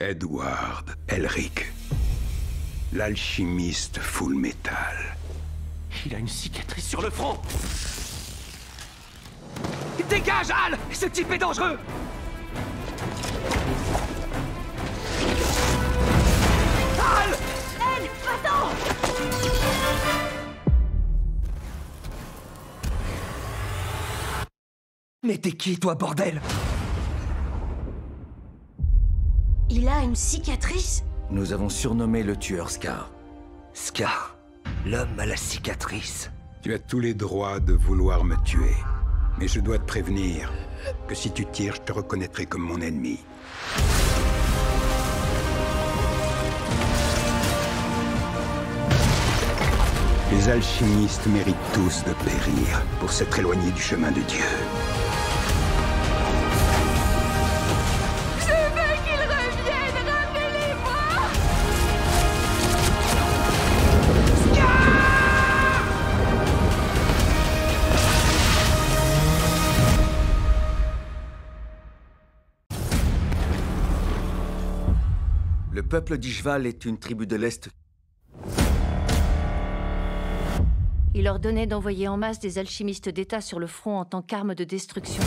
Edward Elric. L'alchimiste full metal. Il a une cicatrice sur le front. Dégage, Al Ce type est dangereux! Al Ed, attends! Mais t'es qui, toi, bordel? Il a une cicatrice? Nous avons surnommé le tueur Scar. Scar, l'homme à la cicatrice. Tu as tous les droits de vouloir me tuer. Mais je dois te prévenir que si tu tires, je te reconnaîtrai comme mon ennemi. Les alchimistes méritent tous de périr pour s'être éloignés du chemin de Dieu. Le peuple d'Ishval est une tribu de l'Est. Il ordonnait d'envoyer en masse des alchimistes d'État sur le front en tant qu'arme de destruction.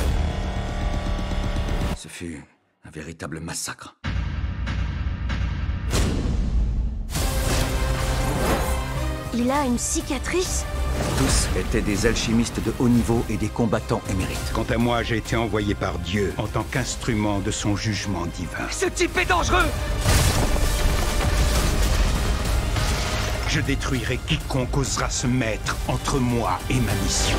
Ce fut un véritable massacre. Il a une cicatrice? Tous étaient des alchimistes de haut niveau et des combattants émérites. Quant à moi, j'ai été envoyé par Dieu en tant qu'instrument de son jugement divin. Ce type est dangereux Je détruirai quiconque osera se mettre entre moi et ma mission.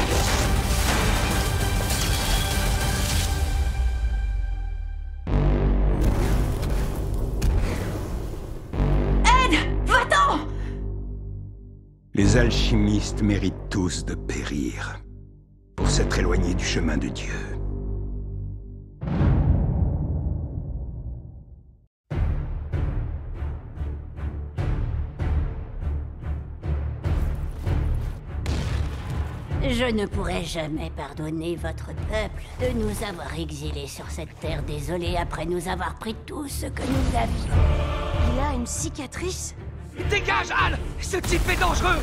Va-t'en Les alchimistes méritent tous de périr pour s'être éloignés du chemin de Dieu. Je ne pourrai jamais pardonner votre peuple de nous avoir exilés sur cette terre désolée après nous avoir pris tout ce que nous avions. Il a une cicatrice. Dégage, Al! Ce type est dangereux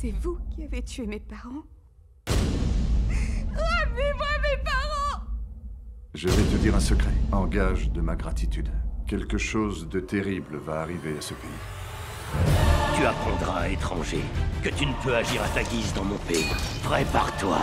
c'est vous qui avez tué mes parents Ramenez-moi mes parents Je vais te dire un secret, en gage de ma gratitude. Quelque chose de terrible va arriver à ce pays. Tu apprendras, étranger, que tu ne peux agir à ta guise dans mon pays. Prépare-toi